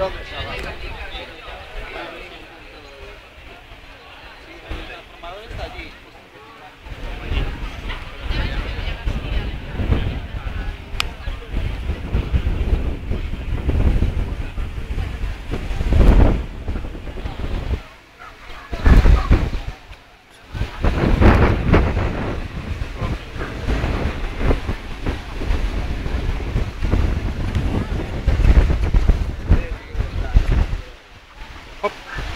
El formador está. Hop.